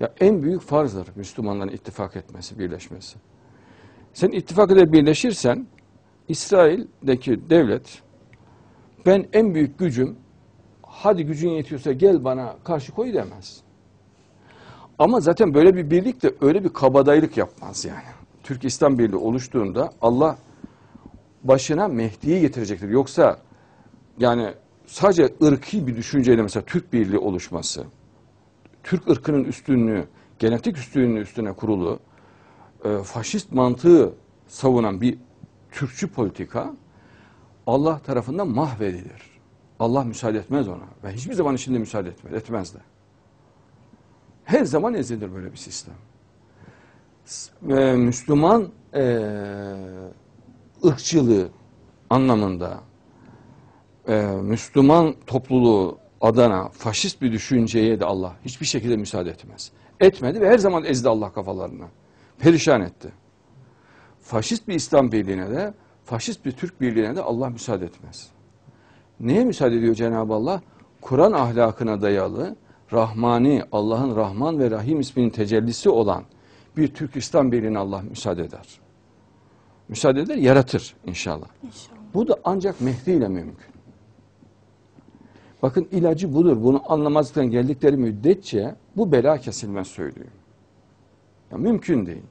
Ya en büyük farzdır Müslümanların ittifak etmesi, birleşmesi. Sen ittifak eder birleşirsen İsrail'deki devlet ben en büyük gücüm hadi gücün yetiyorsa gel bana karşı koy demez. Ama zaten böyle bir birlik de öyle bir kabadayılık yapmaz yani. Türk İslam Birliği oluştuğunda Allah başına Mehdi'yi getirecektir. Yoksa yani sadece ırki bir düşünceyle mesela Türk Birliği oluşması, Türk ırkının üstünlüğü, genetik üstünlüğü üstüne kurulu, e, faşist mantığı savunan bir Türkçü politika Allah tarafından mahvedilir. Allah müsaade etmez ona ve hiçbir zaman içinde müsaade etmez, etmez de. Her zaman ezilir böyle bir sistem. E, Müslüman e, ırkçılığı anlamında e, Müslüman topluluğu adına faşist bir düşünceye de Allah hiçbir şekilde müsaade etmez. Etmedi ve her zaman ezdi Allah kafalarını. Perişan etti. Faşist bir İslam birliğine de, faşist bir Türk birliğine de Allah müsaade etmez. Neye müsaade ediyor Cenab-ı Allah? Kur'an ahlakına dayalı, Rahmani, Allah'ın Rahman ve Rahim isminin tecellisi olan bir Türk İslam birliğine Allah müsaade eder. Müsaade eder, yaratır inşallah. İnşallah. Bu da ancak Mehdi ile mümkün. Bakın ilacı budur. Bunu anlamazlıktan geldikleri müddetçe bu bela kesilmez söylüyor. Ya mümkün değil.